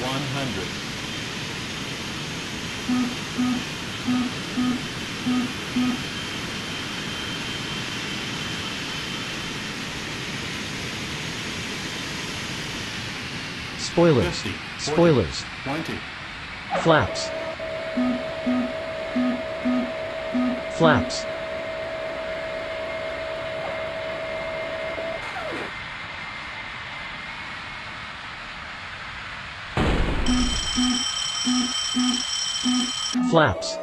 100. Spoilers. 50. 40, Spoilers. 20. Flaps. Flaps. Flaps.